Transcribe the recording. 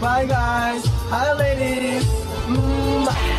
Bye guys, hi ladies. Mm,